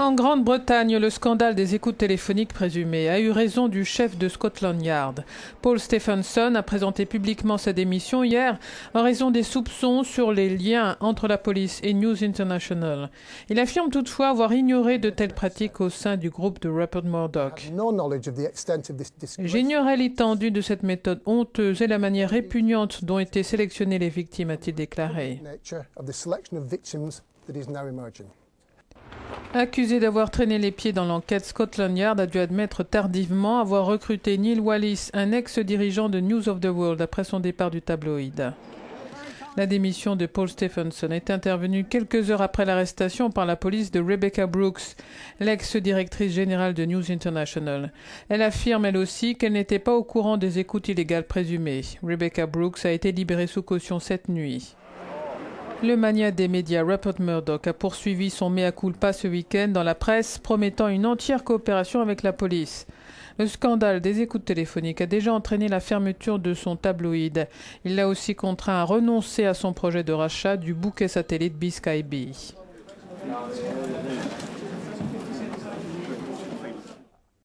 En Grande-Bretagne, le scandale des écoutes téléphoniques présumées a eu raison du chef de Scotland Yard. Paul Stephenson a présenté publiquement sa démission hier en raison des soupçons sur les liens entre la police et News International. Il affirme toutefois avoir ignoré de telles pratiques au sein du groupe de Rupert Murdoch. J'ignorais l'étendue de cette méthode honteuse et la manière répugnante dont étaient sélectionnées les victimes, a-t-il déclaré. Accusé d'avoir traîné les pieds dans l'enquête, Scotland Yard a dû admettre tardivement avoir recruté Neil Wallis, un ex-dirigeant de News of the World, après son départ du tabloïd. La démission de Paul Stephenson est intervenue quelques heures après l'arrestation par la police de Rebecca Brooks, l'ex-directrice générale de News International. Elle affirme elle aussi qu'elle n'était pas au courant des écoutes illégales présumées. Rebecca Brooks a été libérée sous caution cette nuit. Le mania des médias Rupert Murdoch a poursuivi son mea culpa ce week-end dans la presse, promettant une entière coopération avec la police. Le scandale des écoutes téléphoniques a déjà entraîné la fermeture de son tabloïd. Il l'a aussi contraint à renoncer à son projet de rachat du bouquet satellite B-Sky B.